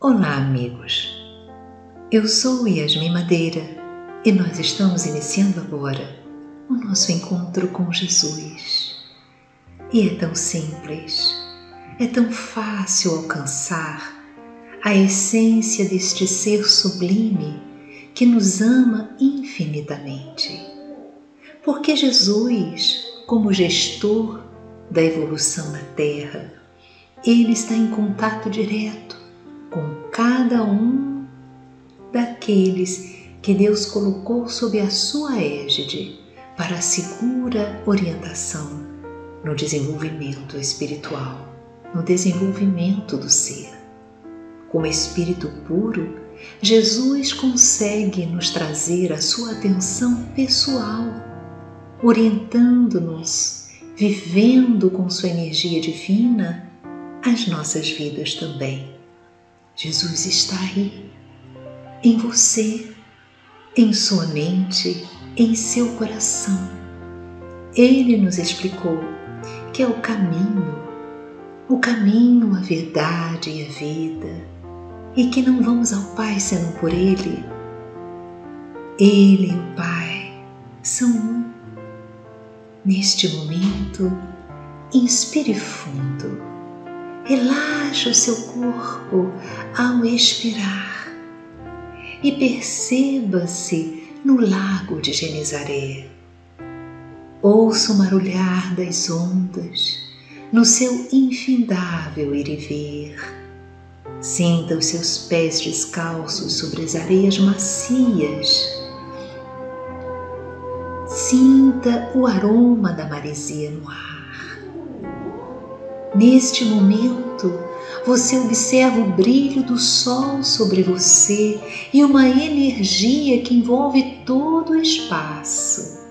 Olá, amigos. Eu sou Yasmin Madeira e nós estamos iniciando agora o nosso encontro com Jesus. E é tão simples, é tão fácil alcançar a essência deste ser sublime que nos ama infinitamente. Porque Jesus, como gestor da evolução na Terra, ele está em contato direto com cada um daqueles que Deus colocou sob a sua égide para a segura orientação no desenvolvimento espiritual, no desenvolvimento do ser. Como espírito puro, Jesus consegue nos trazer a sua atenção pessoal, orientando-nos, vivendo com sua energia divina as nossas vidas também. Jesus está aí, em você, em sua mente, em seu coração. Ele nos explicou que é o caminho, o caminho, a verdade e a vida, e que não vamos ao Pai senão por Ele. Ele e o Pai são um. Neste momento, inspire fundo Relaxe o seu corpo ao expirar e perceba-se no lago de Genizaré. Ouça o marulhar das ondas no seu infindável ir e vir. Sinta os seus pés descalços sobre as areias macias. Sinta o aroma da maresia no ar. Neste momento, você observa o brilho do sol sobre você e uma energia que envolve todo o espaço.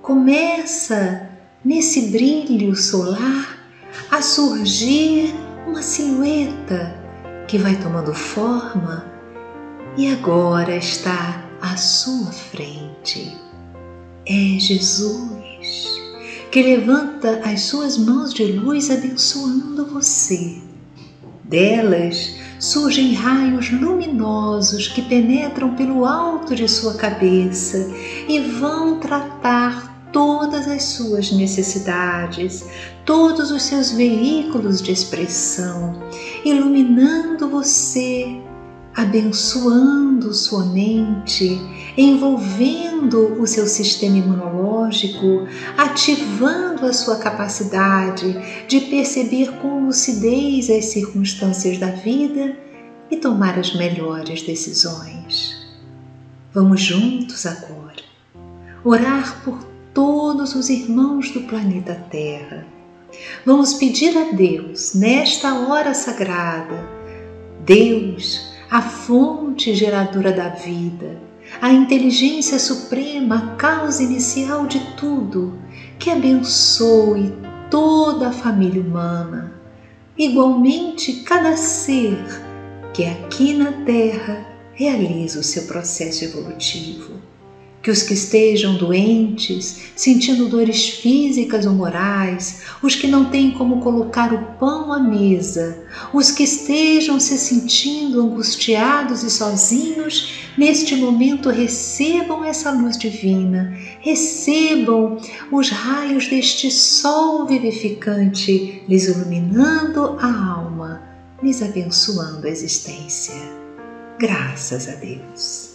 Começa nesse brilho solar a surgir uma silhueta que vai tomando forma e agora está à sua frente. É Jesus que levanta as suas mãos de luz abençoando você. Delas surgem raios luminosos que penetram pelo alto de sua cabeça e vão tratar todas as suas necessidades, todos os seus veículos de expressão, iluminando você abençoando sua mente, envolvendo o seu sistema imunológico, ativando a sua capacidade de perceber com lucidez as circunstâncias da vida e tomar as melhores decisões. Vamos juntos agora orar por todos os irmãos do planeta Terra. Vamos pedir a Deus, nesta hora sagrada, Deus, a fonte geradora da vida, a inteligência suprema, a causa inicial de tudo, que abençoe toda a família humana, igualmente cada ser que aqui na Terra realiza o seu processo evolutivo que os que estejam doentes, sentindo dores físicas ou morais, os que não têm como colocar o pão à mesa, os que estejam se sentindo angustiados e sozinhos, neste momento recebam essa luz divina, recebam os raios deste sol vivificante, lhes iluminando a alma, lhes abençoando a existência. Graças a Deus.